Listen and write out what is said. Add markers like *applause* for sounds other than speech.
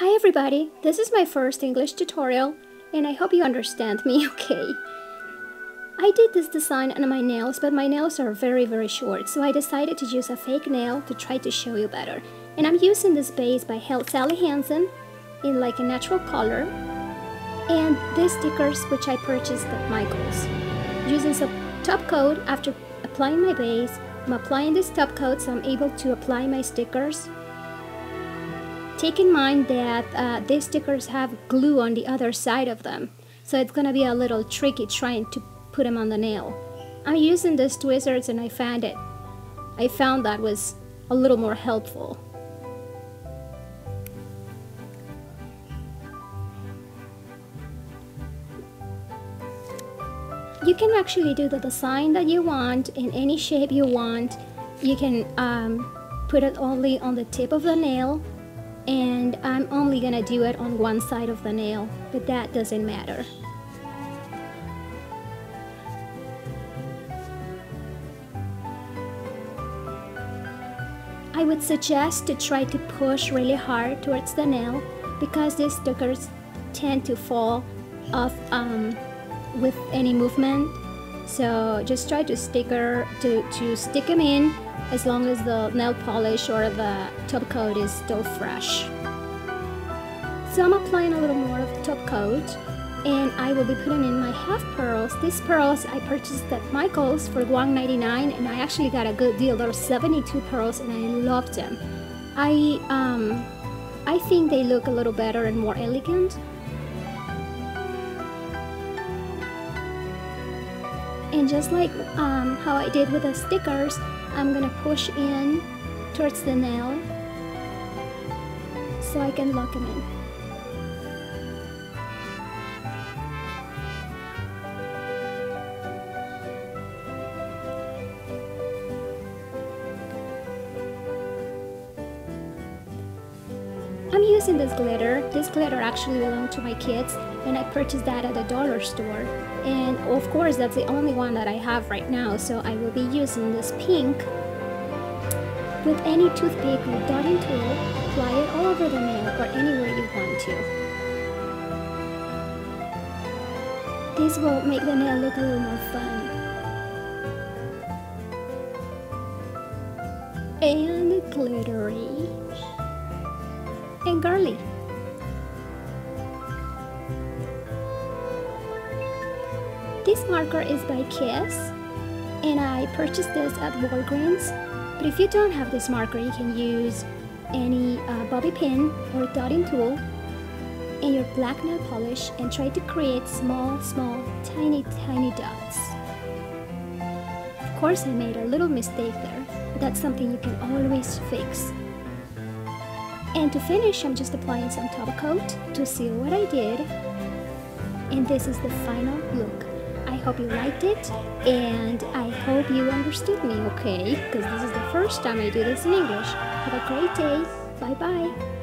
Hi everybody, this is my first English tutorial and I hope you understand me *laughs* okay. I did this design on my nails but my nails are very very short so I decided to use a fake nail to try to show you better. And I'm using this base by Sally Hansen in like a natural color and these stickers which I purchased at Michael's. Using some top coat after applying my base, I'm applying this top coat so I'm able to apply my stickers Take in mind that uh, these stickers have glue on the other side of them, so it's gonna be a little tricky trying to put them on the nail. I'm using these tweezers and I found it. I found that was a little more helpful. You can actually do the design that you want in any shape you want. You can um, put it only on the tip of the nail and I'm only gonna do it on one side of the nail but that doesn't matter. I would suggest to try to push really hard towards the nail because these stickers tend to fall off um, with any movement so just try to sticker to, to stick them in as long as the nail polish or the top coat is still fresh. So I'm applying a little more of the top coat and I will be putting in my half pearls. These pearls I purchased at Michael's for $1.99 and I actually got a good deal. There are 72 pearls and I loved them. I, um, I think they look a little better and more elegant. And just like um, how I did with the stickers, I'm gonna push in towards the nail so I can lock them in. I'm using this glitter. This glitter actually belonged to my kids and I purchased that at the dollar store. And of course, that's the only one that I have right now, so I will be using this pink. With any toothpick or dotting tool, apply it all over the nail or anywhere you want to. This will make the nail look a little more fun. And glittery and girly. This marker is by Kiss and I purchased this at Walgreens. But if you don't have this marker, you can use any uh, bobby pin or dotting tool in your black nail polish and try to create small, small, tiny, tiny dots. Of course, I made a little mistake there, but that's something you can always fix. And to finish, I'm just applying some top coat to seal what I did. And this is the final look. I hope you liked it and I hope you understood me okay because this is the first time I do this in English. Have a great day. Bye bye.